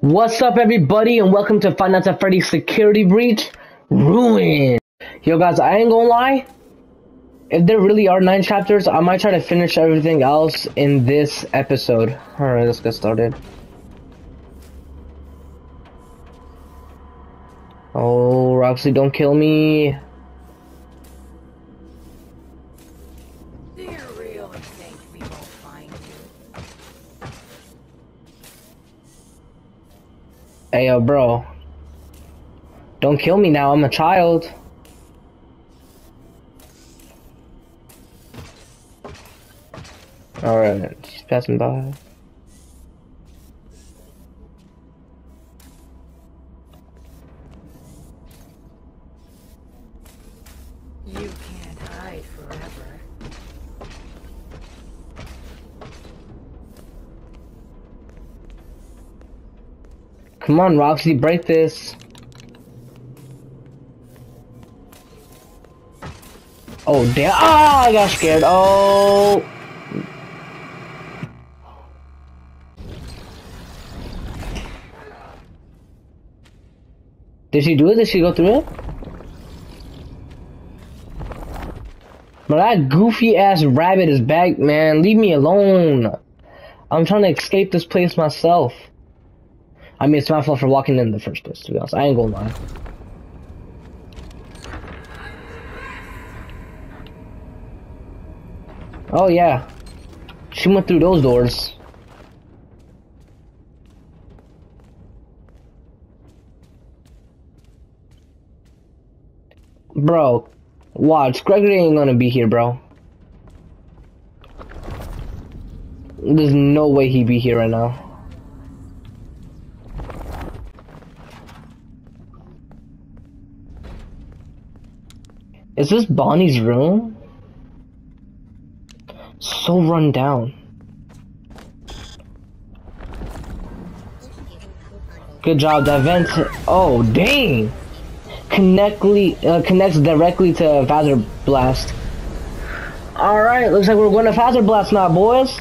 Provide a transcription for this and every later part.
What's up, everybody, and welcome to Nights at Freddy's Security Breach Ruin. Yo, guys, I ain't gonna lie. If there really are nine chapters, I might try to finish everything else in this episode. Alright, let's get started. Oh, Roxy, don't kill me. Hey, yo, bro. Don't kill me now, I'm a child. Alright, she's passing by. Come on, Roxy, break this. Oh, damn. Ah, I got scared. Oh. Did she do it? Did she go through it? But that goofy ass rabbit is back, man. Leave me alone. I'm trying to escape this place myself. I mean, it's my fault for walking in the first place, to be honest. I ain't gonna lie. Oh, yeah. She went through those doors. Bro, watch. Gregory ain't gonna be here, bro. There's no way he'd be here right now. Is this Bonnie's room? So run down. Good job, that vent. Oh, dang! Connectly, uh, connects directly to Phaser Blast. Alright, looks like we're going to Phaser Blast now, boys.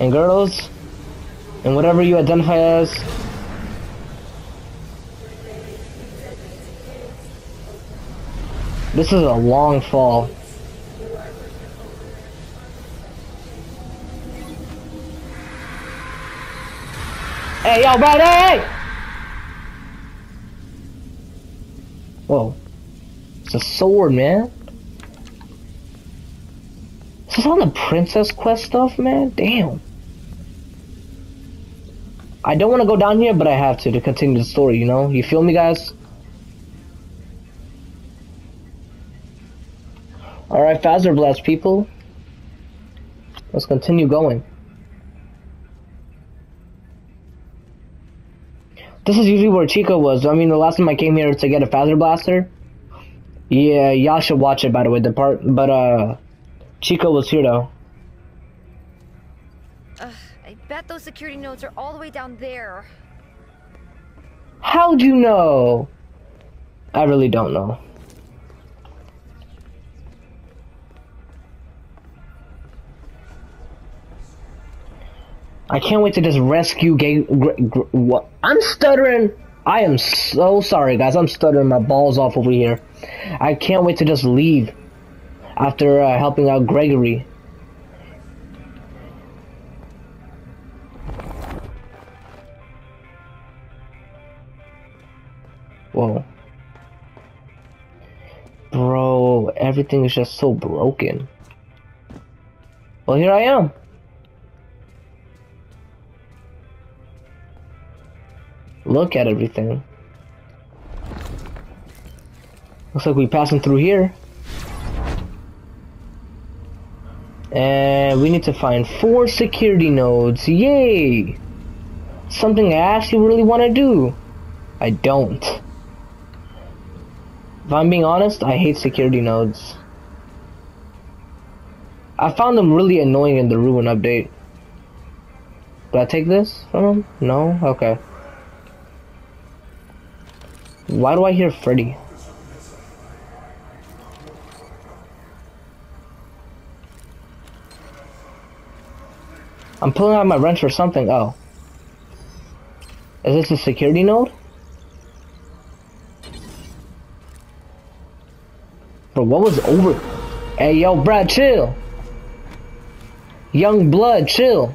And girls. And whatever you identify as. This is a long fall. Hey, yo, hey, hey! Whoa. It's a sword, man. Is this on the Princess Quest stuff, man? Damn. I don't want to go down here, but I have to to continue the story, you know? You feel me, guys? Alright, Phaser Blast, people. Let's continue going. This is usually where Chica was. I mean, the last time I came here to get a Phaser Blaster. Yeah, y'all should watch it, by the way, the part. But, uh, Chica was here, though. Ugh, I bet those security nodes are all the way down there. How'd you know? I really don't know. I can't wait to just rescue gay. What? I'm stuttering. I am so sorry, guys. I'm stuttering my balls off over here. I can't wait to just leave after uh, helping out Gregory. Whoa. Bro, everything is just so broken. Well, here I am. Look at everything. Looks like we're passing through here. And we need to find four security nodes. Yay! Something I actually really want to do. I don't. If I'm being honest, I hate security nodes. I found them really annoying in the Ruin update. Did I take this from them? No? Okay. Why do I hear Freddy? I'm pulling out my wrench or something. Oh. Is this a security node? Bro, what was over? Hey, yo, Brad, chill. Young blood, chill.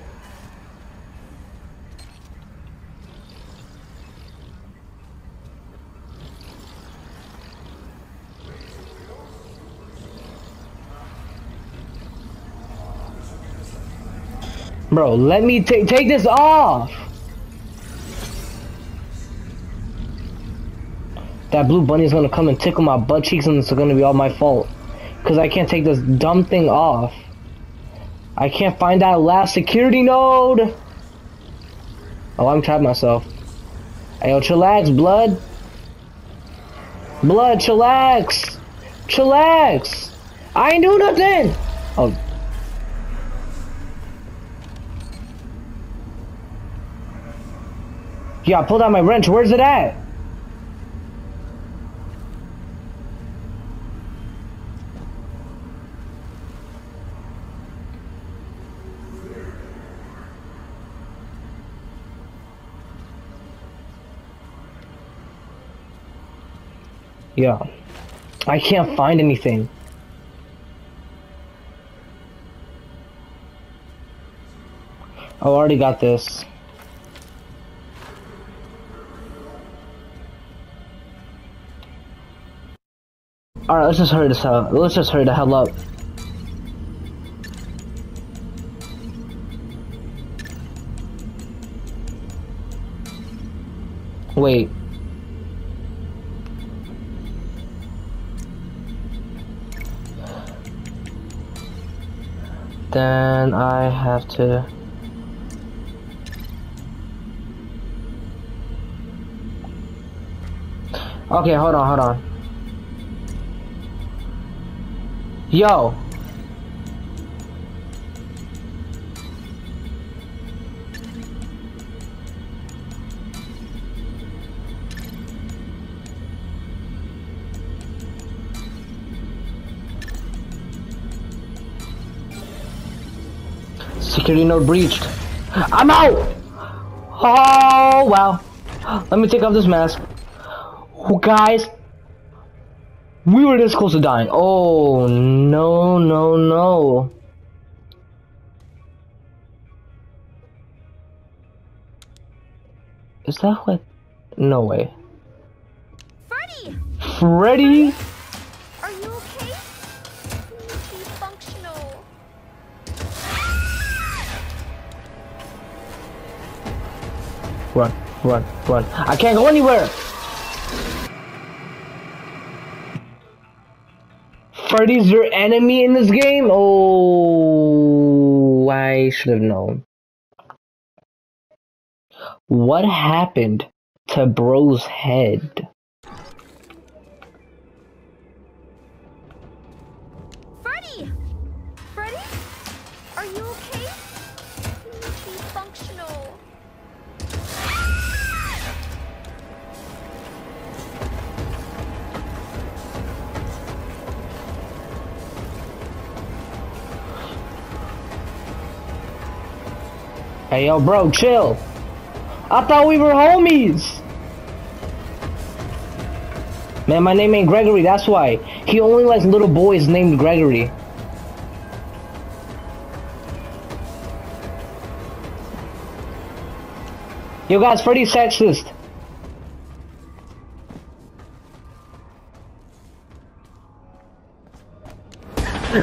Bro, let me take take this off. That blue bunny is gonna come and tickle my butt cheeks and it's gonna be all my fault. Cause I can't take this dumb thing off. I can't find that last security node. Oh, I'm trapped myself. Hey, yo, chillax, blood. Blood, chillax. Chillax. I ain't do nothing. Oh. Yeah, I pulled out my wrench. Where's it at? Yeah. I can't find anything. Oh, I already got this. Alright, let's just hurry this up. Let's just hurry the hell up. Wait. Then I have to... Okay, hold on, hold on. Yo. Security node breached. I'm out! Oh, wow. Let me take off this mask. Oh, guys, we were this close to dying. Oh, no, no, no. Is that what? No way. Freddy! Freddy? Are you okay? You need to be functional. Run, run, run. I can't go anywhere! Freddy's your enemy in this game? Oh, I should have known. What happened to Bro's head? Hey, yo, bro, chill. I thought we were homies. Man, my name ain't Gregory, that's why. He only likes little boys named Gregory. Yo, guys, Freddy's sexist.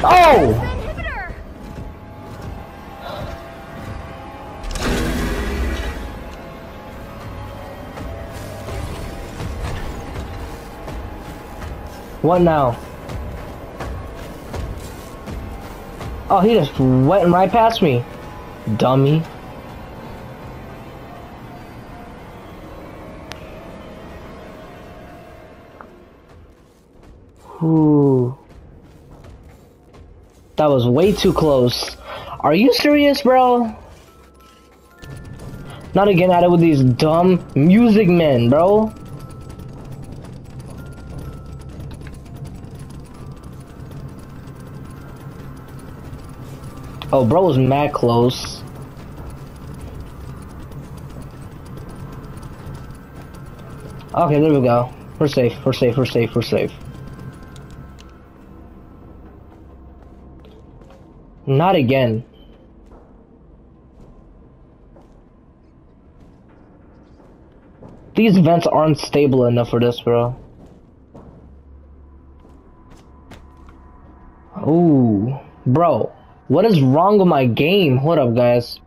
Oh! What now? Oh, he just went right past me. Dummy. Ooh. That was way too close. Are you serious, bro? Not again at it with these dumb music men, bro. Oh, bro was mad close. Okay, there we go. We're safe, we're safe, we're safe, we're safe. Not again. These vents aren't stable enough for this, bro. Ooh. Bro, what is wrong with my game? Hold up, guys.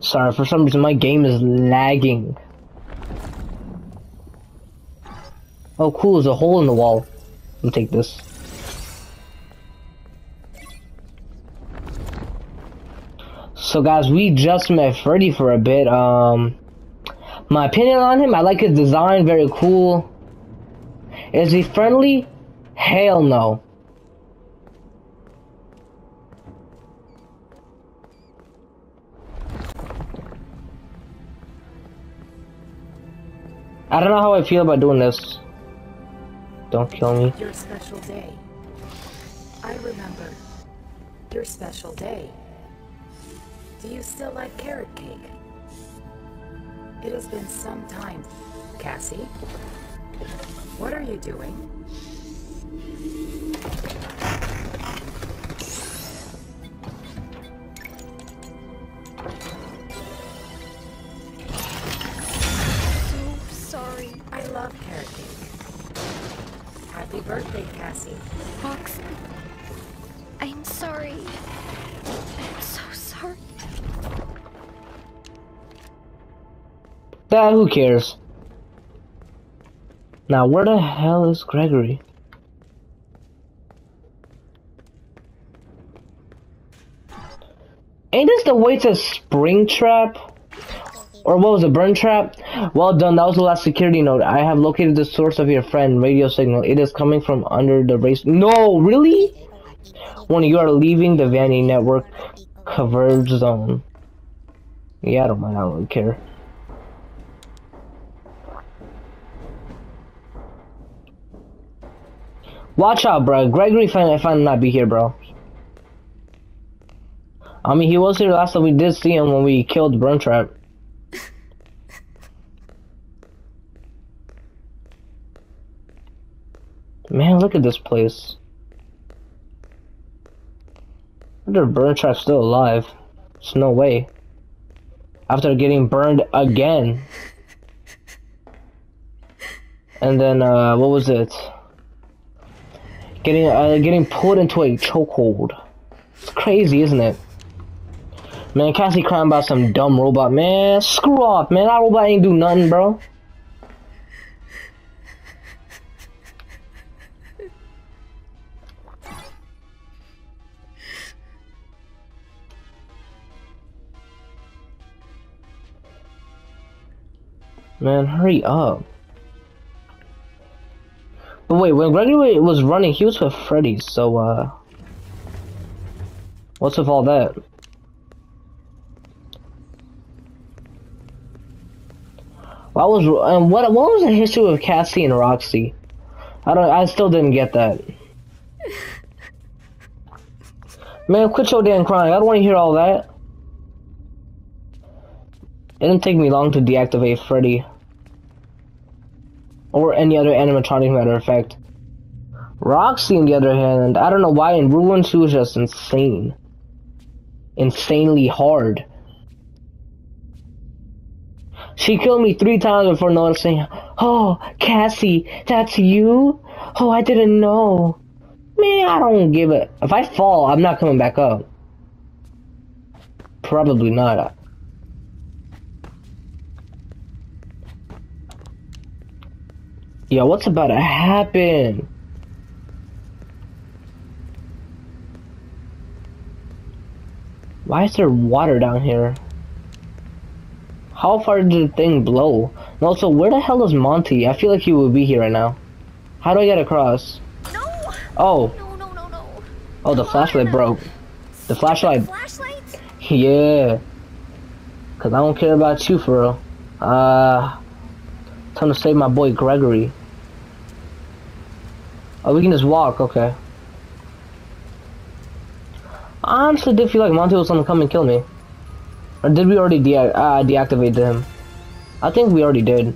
Sorry, for some reason my game is lagging. Oh, cool, there's a hole in the wall. Me take this. So guys, we just met Freddy for a bit. Um, my opinion on him, I like his design, very cool. Is he friendly? Hell no. I don't know how I feel about doing this. Don't kill me. Your special day. I remember. Your special day. Do you still like carrot cake? It has been some time, Cassie. What are you doing? That who cares? Now where the hell is Gregory? Ain't this the way to Springtrap? Or what was it, Burntrap? Well done, that was the last security node. I have located the source of your friend radio signal. It is coming from under the race. No, really? When you are leaving the Vanny network coverage zone. Yeah, I don't mind, I don't really care. Watch out, bro. Gregory find find not be here, bro. I mean, he was here last time we did see him when we killed Burntrap. Man, look at this place. Wonder if Burntrap's still alive. There's no way. After getting burned again. And then, uh, what was it? Getting, uh, getting pulled into a chokehold. It's crazy, isn't it? Man, Cassie crying about some dumb robot. Man, screw off, man. That robot ain't do nothing, bro. Man, hurry up. Wait, when Gregory was running, he was with Freddy, so, uh... What's with all that? What was um, what what was the history of Cassie and Roxy? I don't I still didn't get that. Man, quit your damn crying. I don't want to hear all that. It didn't take me long to deactivate Freddy. Or any other animatronic, matter of fact. Roxy, on the other hand, I don't know why in Ruin she was just insane. Insanely hard. She killed me three times before noticing. Oh, Cassie, that's you? Oh, I didn't know. Man, I don't give it. If I fall, I'm not coming back up. Probably not. Yo, what's about to happen? Why is there water down here? How far did the thing blow? And also, where the hell is Monty? I feel like he would be here right now. How do I get across? No! Oh, No, no, no, no. oh, the flashlight broke. The flashlight, Flashlight? yeah. Cause I don't care about you for real. Uh, time to save my boy Gregory. Oh, we can just walk, okay. I honestly did feel like Monty was gonna come and kill me. Or did we already de uh, deactivate him? I think we already did.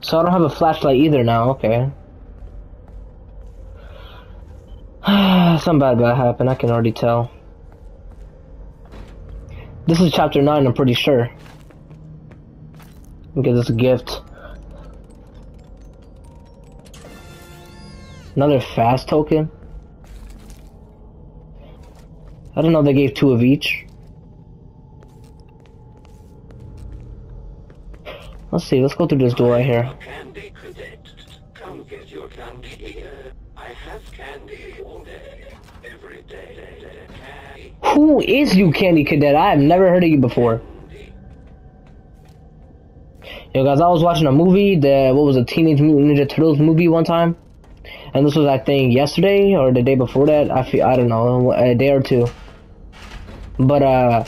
So I don't have a flashlight either now, okay. Something bad, bad happened, I can already tell. This is chapter 9, I'm pretty sure. Get this gift. Another fast token? I don't know they gave two of each. Let's see, let's go through this door right here. Who is you, Candy Cadet? I have never heard of you before. Yo, guys, I was watching a movie, the what was it, Teenage Mutant Ninja Turtles movie one time, and this was I think yesterday or the day before that. I feel I don't know, a day or two. But uh,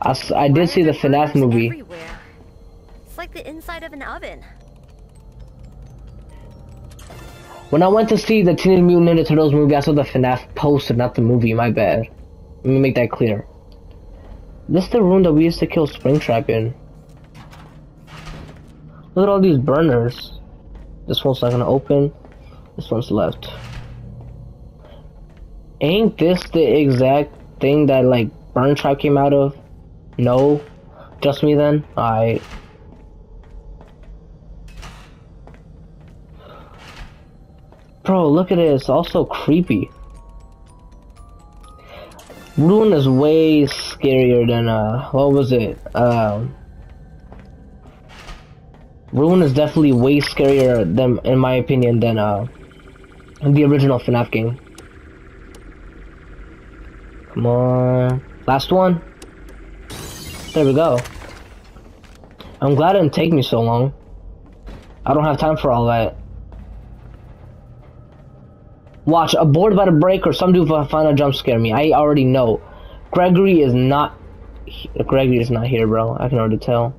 I, Why did see the FNAF movie. Everywhere? It's like the inside of an oven. When I went to see the Teenage Mutant Ninja Turtles movie, I saw the FNAF poster, not the movie. My bad. Let me make that clear. This is the room that we used to kill Springtrap in. Look at all these burners. This one's not gonna open. This one's left. Ain't this the exact thing that like Burntrap came out of? No. Just me then? Alright. Bro, look at it. It's also creepy. Ruin is way scarier than uh what was it? Um Ruin is definitely way scarier than in my opinion than uh the original FNAF game. Come on. Last one. There we go. I'm glad it didn't take me so long. I don't have time for all that. Watch, a board about to break or some dude find a jump scare me. I already know. Gregory is not. Gregory is not here, bro. I can already tell.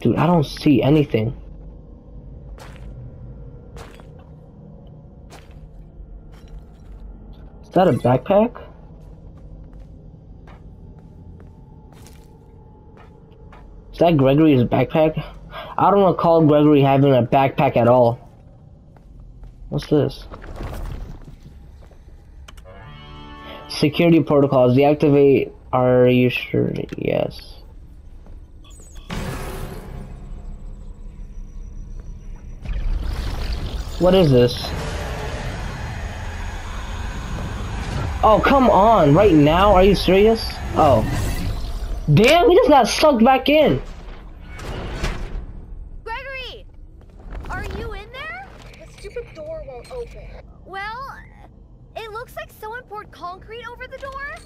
Dude, I don't see anything. Is that a backpack? Is that Gregory's backpack? I don't recall Gregory having a backpack at all. What's this? Security protocols. Deactivate. Are you sure? Yes. What is this? Oh, come on. Right now? Are you serious? Oh. Damn, we just got sucked back in. Gregory! Are you in there? The stupid door won't open. Well, it looks like someone poured concrete over the door.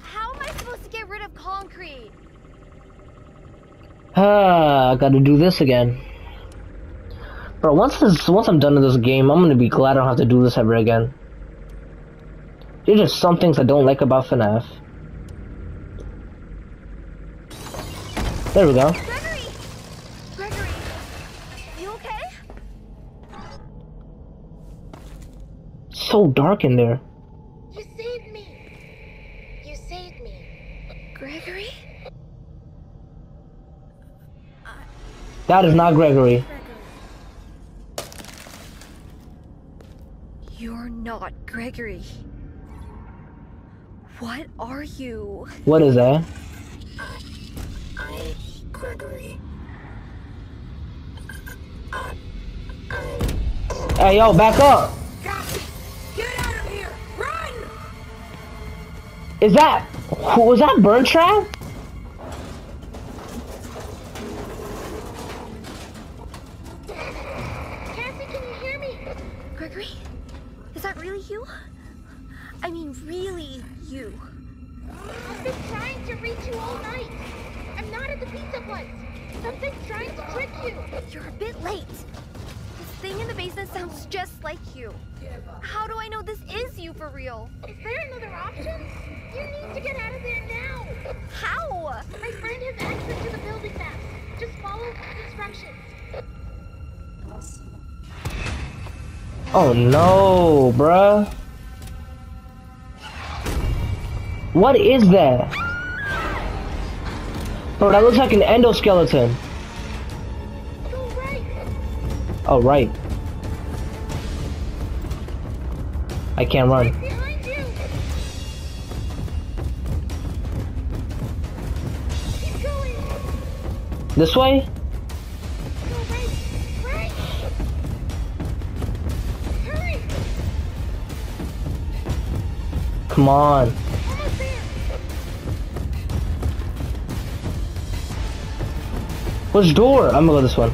How am I supposed to get rid of concrete? Ah, I gotta do this again. Bro, once this, once I'm done with this game, I'm gonna be glad I don't have to do this ever again. There's just some things I don't like about FNAF. There we go. Gregory! Gregory! You okay? So dark in there. You saved me. You saved me. Gregory? That is not Gregory. You're not Gregory. What are you? What is that? I, Gregory. Hey, yo, back up! Get out of here! Run! Is that, who, was that Burn Gregory? Is that really you? I mean, really you. I've been trying to reach you all night. I'm not at the pizza place. Something's trying to trick you. You're a bit late. This thing in the basement sounds just like you. How do I know this is you for real? Is there another option? You need to get out of there now. How? My friend has access to the building map. Just follow the instructions. Oh no, bruh. What is that? Bro, that looks like an endoskeleton. Oh, right. I can't run. This way? Come on. Which door? I'm gonna go this one.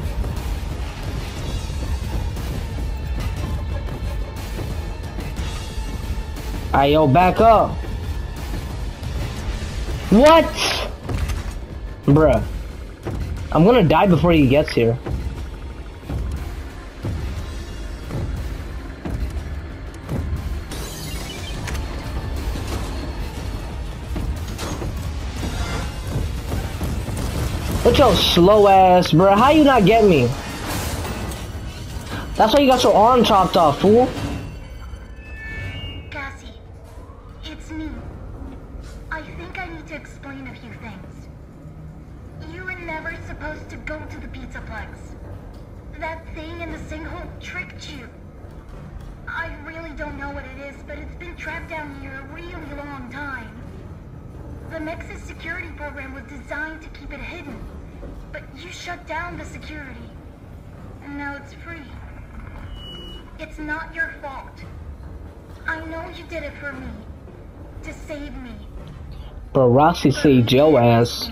Alright, yo, back up. What? Bruh. I'm gonna die before he gets here. Look your slow ass, bruh. How you not get me? That's why you got your arm chopped off, fool. Cassie, it's me. I think I need to explain a few things. You were never supposed to go to the Pizzaplex. That thing in the sinkhole tricked you. I really don't know what it is, but it's been trapped down here a really long time. The Nexus security program was designed to keep it hidden, but you shut down the security. And now it's free. It's not your fault. I know you did it for me. To save me. Bro, Roxy saved your ass.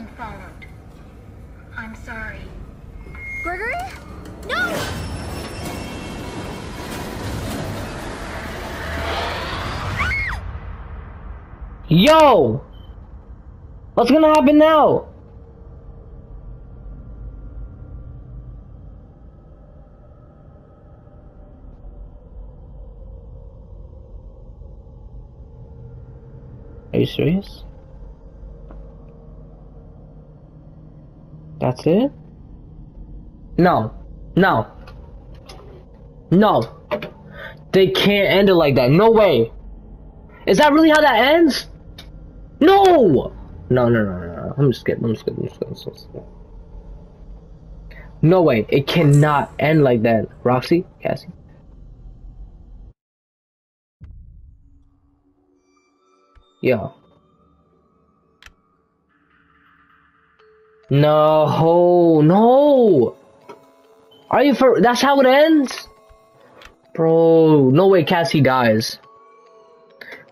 I'm sorry. Gregory? No! Yo! What's gonna happen now? Serious? That's it? No. No. No. They can't end it like that. No way. Is that really how that ends? No! No, no, no, no. I'm just kidding. I'm just kidding. I'm just kidding. I'm just kidding. No way. It cannot end like that. Roxy? Cassie? Yo. No, no. Are you for? That's how it ends, bro. No way, Cassie dies.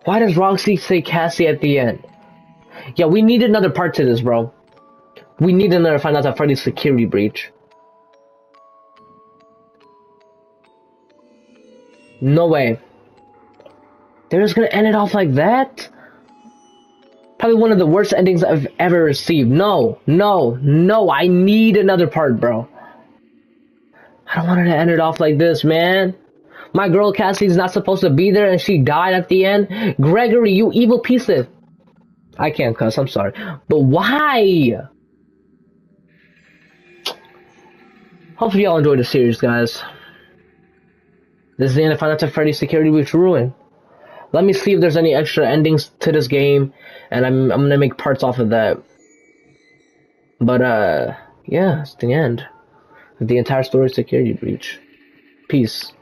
Why does Roxy say Cassie at the end? Yeah, we need another part to this, bro. We need another Five Nights at Freddy's security breach. No way. They're just gonna end it off like that? Probably one of the worst endings I've ever received. No, no, no, I need another part, bro. I don't want her to end it off like this, man. My girl Cassie's not supposed to be there and she died at the end. Gregory, you evil piece of... I can't cuss, I'm sorry. But why? Hopefully y'all enjoyed the series, guys. This is the end of Final Fantasy Freddy Security Breach Ruin. Let me see if there's any extra endings to this game, and I'm, I'm gonna make parts off of that. But, uh, yeah, it's the end. The entire story Security Breach. Peace.